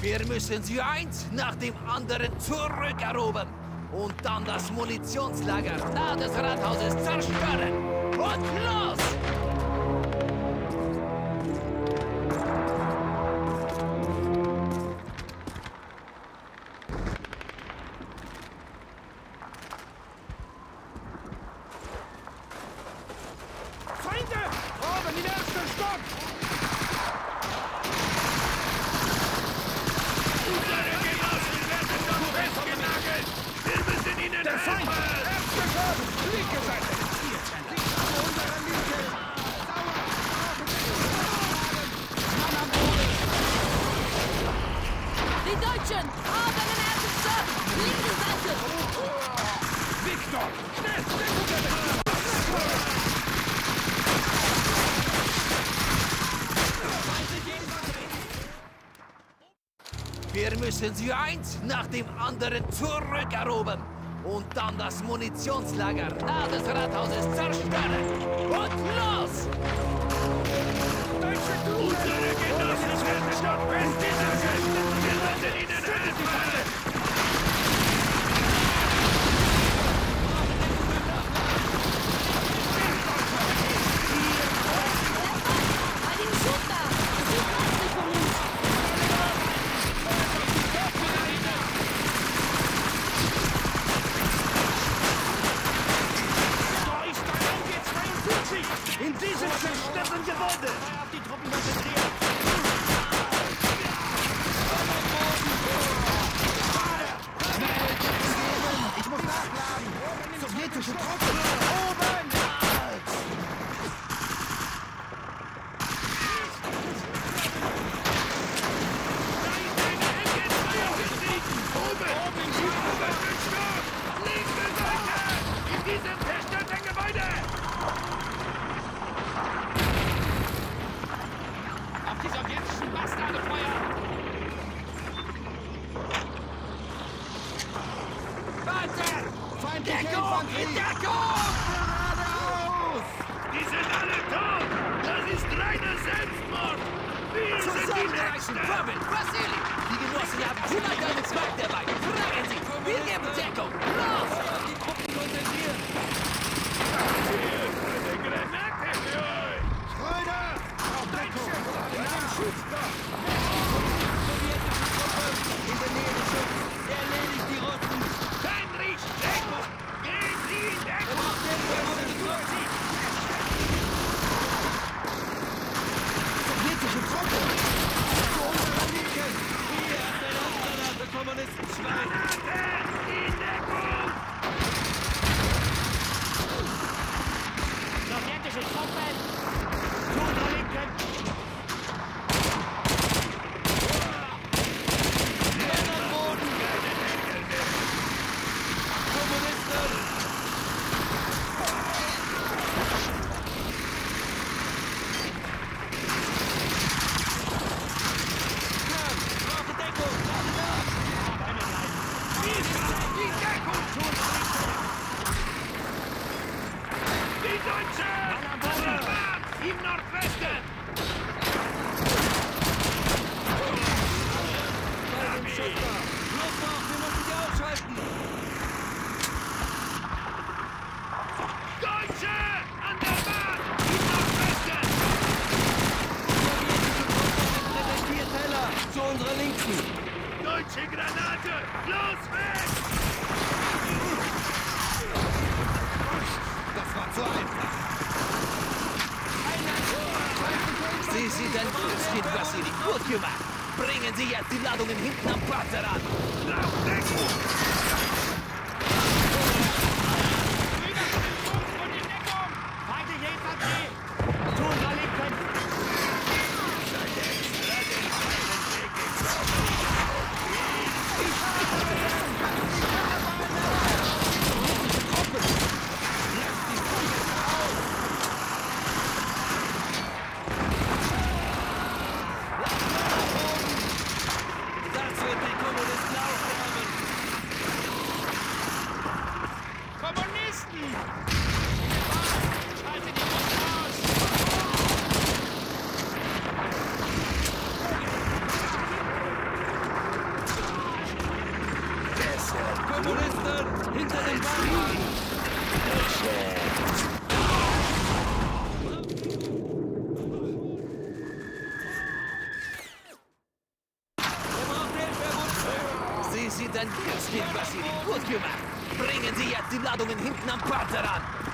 Wir müssen sie eins nach dem anderen zurückerobern und dann das Munitionslager nahe des Rathauses zerstören. Und los! sollten sie eins nach dem anderen zurückerobern und dann das Munitionslager nahe des Rathauses zerstören. Und los! Panzerern!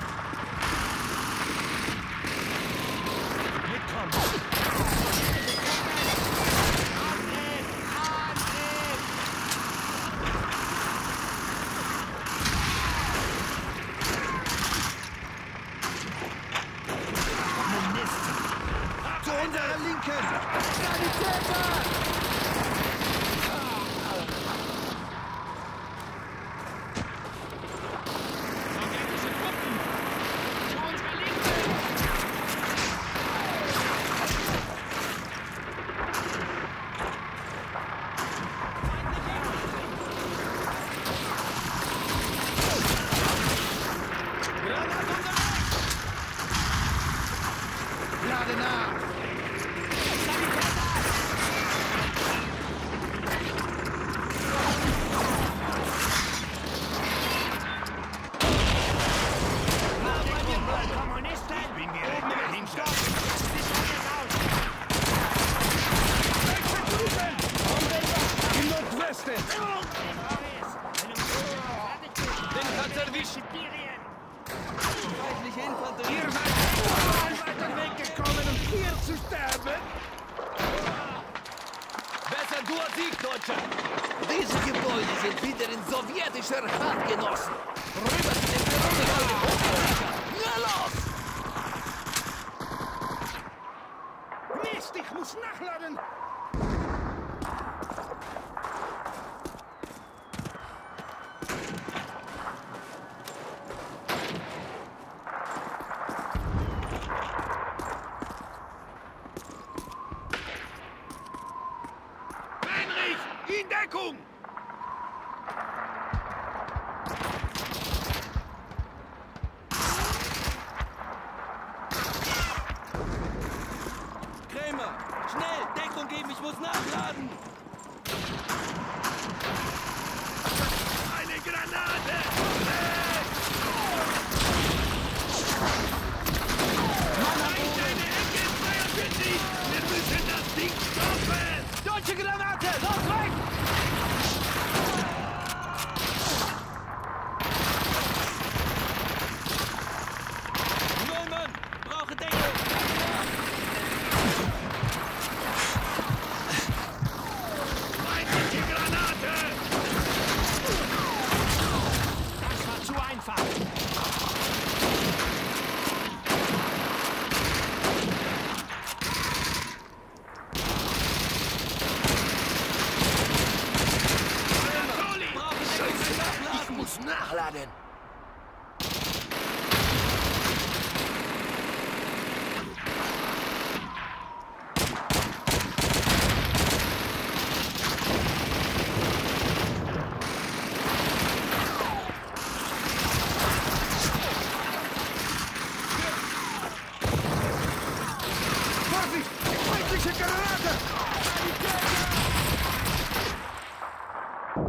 Vorsicht! Feindliche Granate!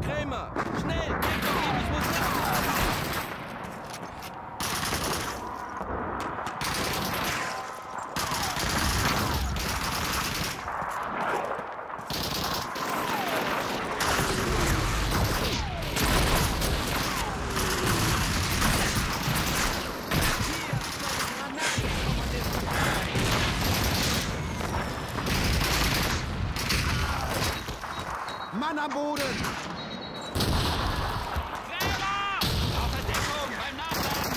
Krämer, schnell! Deckung geben, ich muss nachladen! Mann am Boden! Gräber! Brauche Deckung beim Nachladen!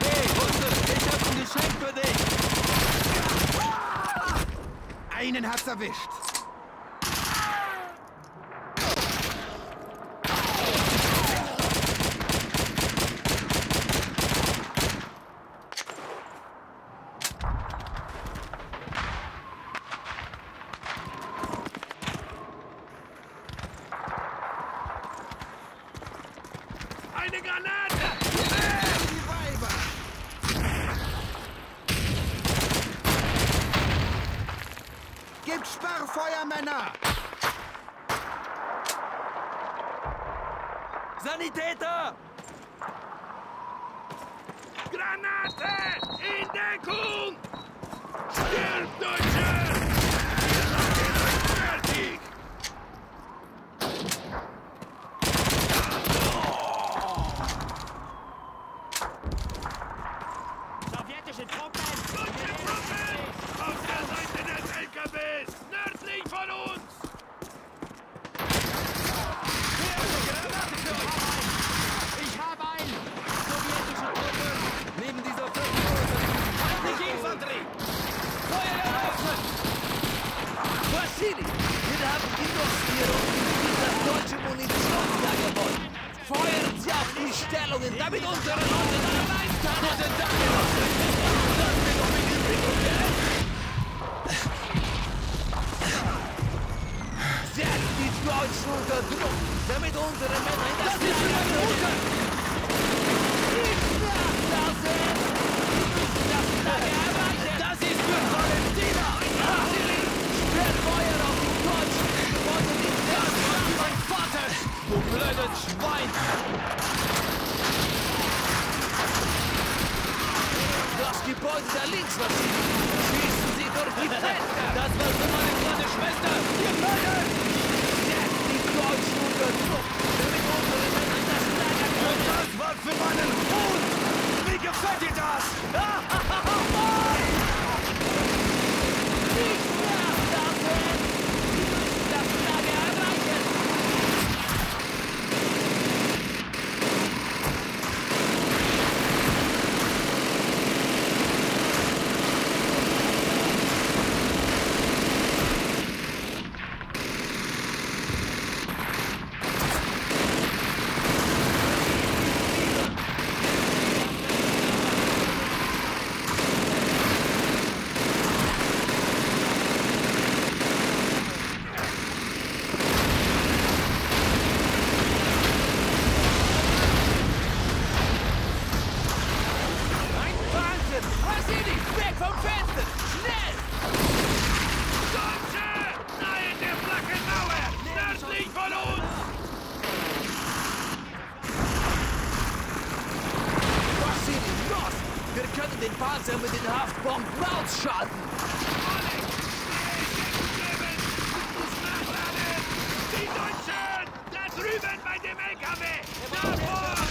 Hey, Russe, ich hab ein Geschenk für dich! Einen hat's erwischt! Deutschen unter Druck, damit unsere Männer in das, das ist meine Mutter! Nichts mehr! Das ist das Flagge erreichen! Das ist für Valentina! Vasilij! Sperr Feuer auf die Deutschen! Wollte den Das war für mein Vater! Du blödes Schwein! Das Gebäude da links, Vasilij! Schießen Sie durch die Fenster! Das war für meine kleine Schwester! Ihr Mörder! Das war für meinen Hund! Wie gefällt dir das? Ah, ah. gemeinsam mit den Haftbomben ausschatten. Die Deutschen! Da drüben bei dem LKW! Davor!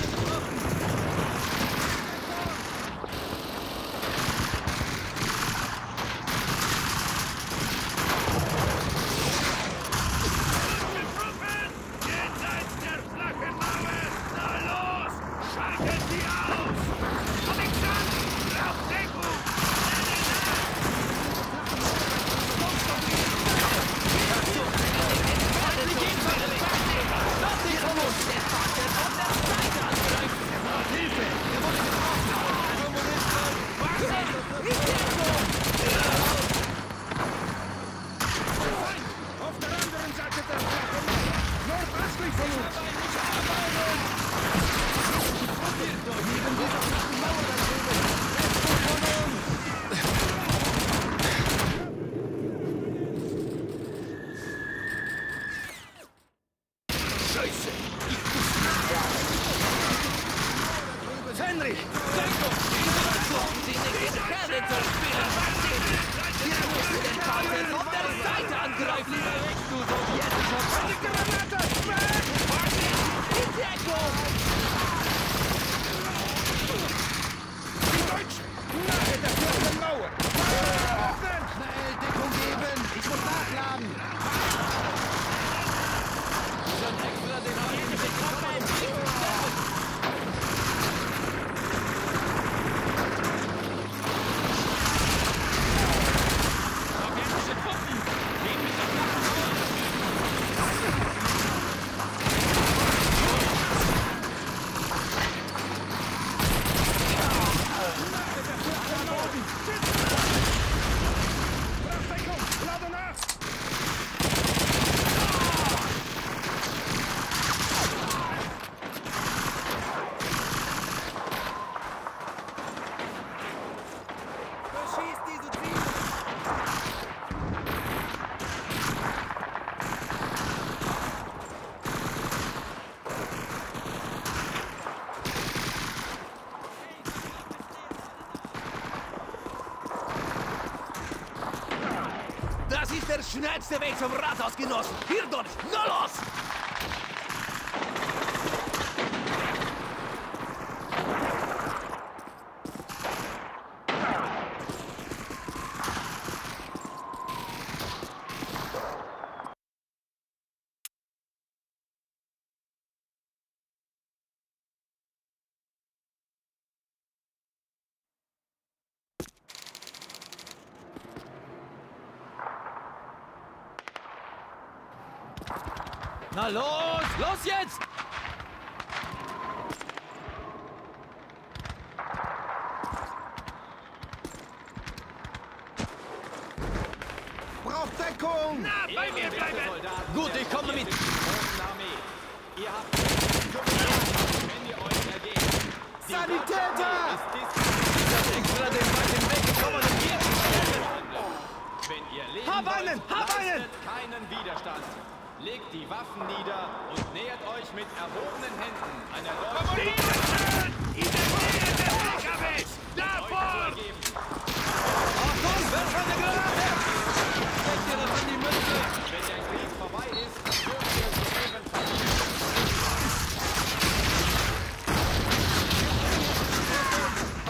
Come on, Schnellste Weg zum Rathaus, Genossen! Hier durch! Nur los! Na los! Los jetzt! Braucht Deckung! Na, bei mir bleiben! Gut, ich komme mit! Ihr habt wenn ihr euch ergebt. Die Sanitäter! Hab extra den weiten Weg gekommen, um hier zu stellen! Wenn ihr leben Hab einen, hab einen! keinen Widerstand. Legt die Waffen nieder und nähert euch mit erhobenen Händen einer deutschen Kommunisten! In der Nähe des LKWs! Da euch zu vor! ergeben. Achtung, werf eine Granate! Steck dir das an die Mütze! Wenn der Krieg vorbei ist, dürft ihr so ebenfalls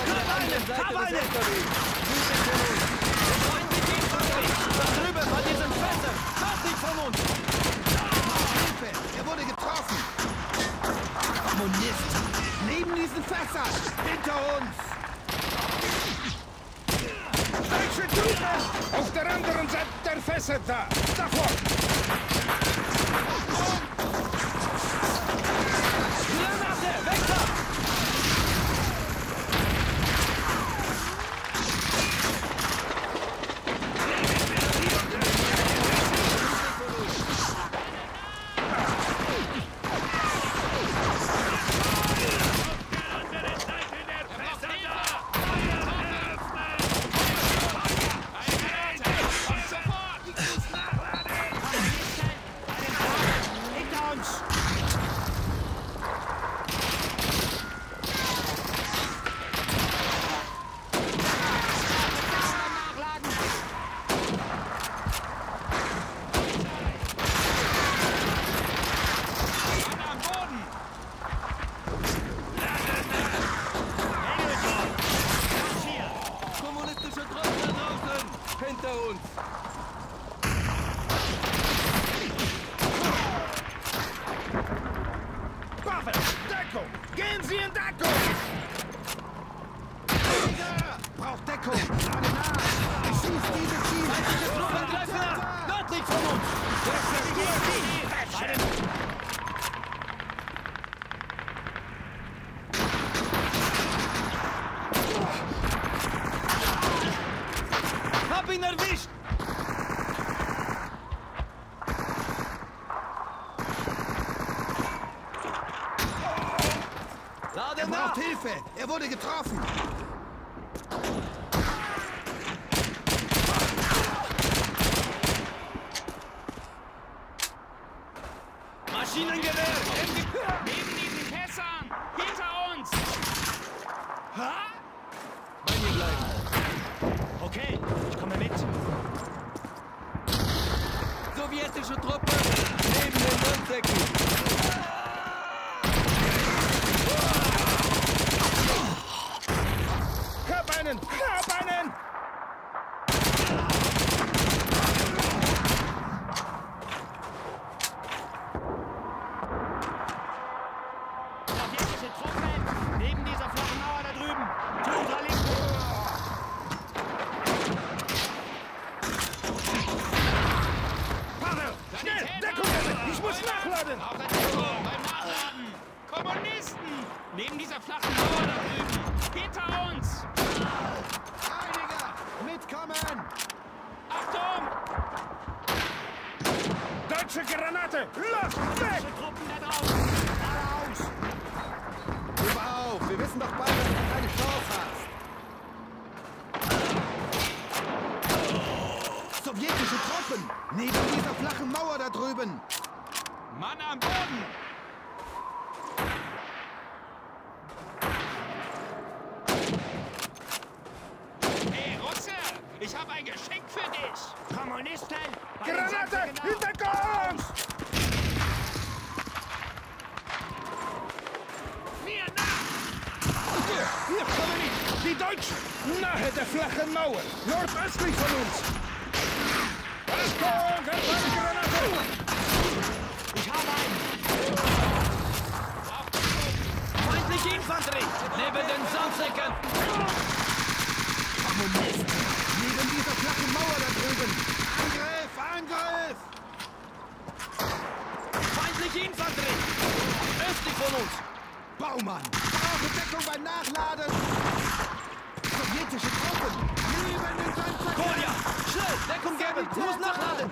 der einen hab einen! LKW! Feindliche Infanterie! Da drüben bei diesen Fässern! Nördlich von uns! Er wurde getroffen! Kommunist! Neben diesen Fässern! Hinter uns! Deutsche Truppe! Auf der anderen Seite der Fässer da! Davor! Granate! Weg da! Andere Seite der Fässer da! Feuer öffnen! Sofort! Hinter uns! am Boden! Kommunistische Truppen da draußen! Hinter uns! Waffe! Deckung! Gehen Sie in Deckung! Braucht Deckung! Lade nach! Schießt diese Feindliche Ziele! Truppen greifen an! Nördlich von uns! Hab ihn erwischt! Lade Er nach! Braucht Hilfe! Er wurde getroffen! Maschinengewehr! Neben diesen Fässern! Hinter uns! Bei mir bleiben! Okay, ich komme mit. Sowjetische Truppen neben den Landsäcken! Hab einen! Hab einen! Sowjetische Truppen neben dieser flachen Mauer da drüben. Zu unserer Linken. Pavel! Schnell! Deckung! bitte! Ich muss nachladen! Auf der Deckung! Beim Nachladen! Kommunisten! Neben dieser flachen Mauer da drüben! Hinter uns! Einiger! Mitkommen! Achtung! Deutsche Granate! Los! Weg! Truppen da draußen! wissen doch beide, dass du keine Chance hast. Sowjetische Truppen! Neben dieser flachen Mauer da drüben! Mann am Boden! Hey Russe, ich habe ein Geschenk für dich! Kommunisten! Granate! Hinter uns! Wir Kolonie, die Deutschen, nahe der flachen Mauer, nordöstlich von uns. Achtung, Granate! Ich habe einen! Feindliche Infanterie, neben den Sandsäcken! Kommunisten, neben dieser flachen Mauer da drüben! Angriff, Angriff! Feindliche Infanterie, östlich von uns! Baumann! Bedeckung beim Nachladen! Sowjetische Truppen! Lieben den Sandverkehr! Kolja! Schnell! Deckung geben! Muss nachladen!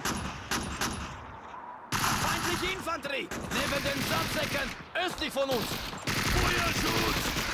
Feindliche Infanterie! Neben den Sandsäcken! Östlich von uns! Feuerschutz!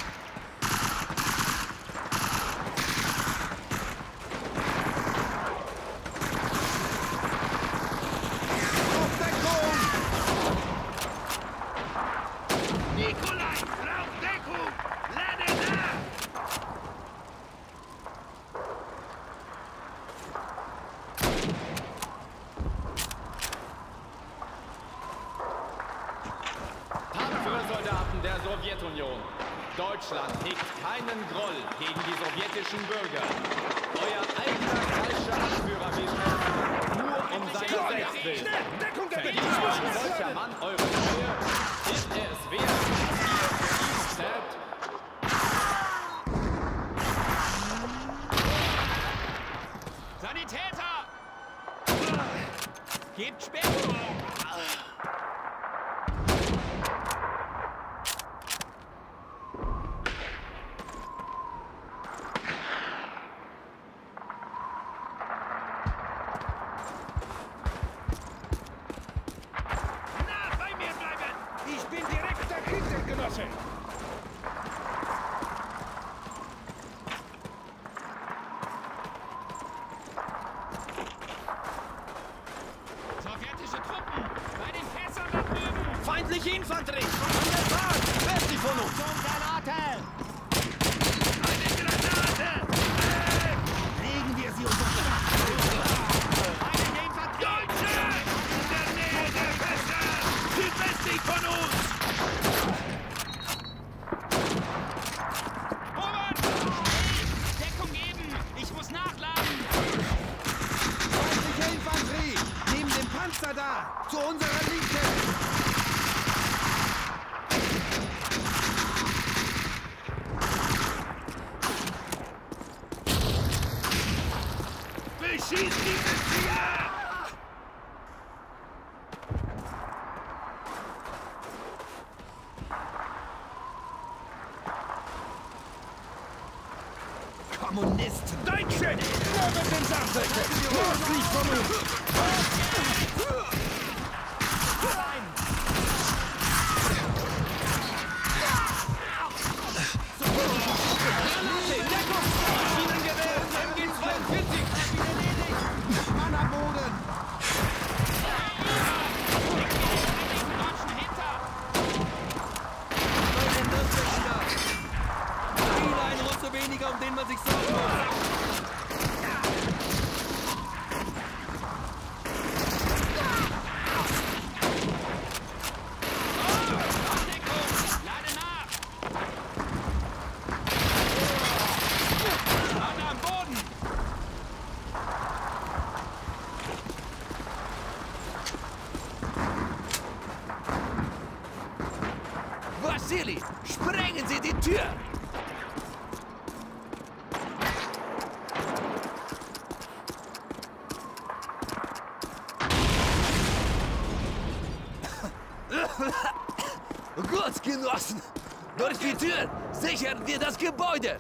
Wassili, sprengen Sie die Tür! Gut, Genossen! Durch die Tür sichern wir das Gebäude!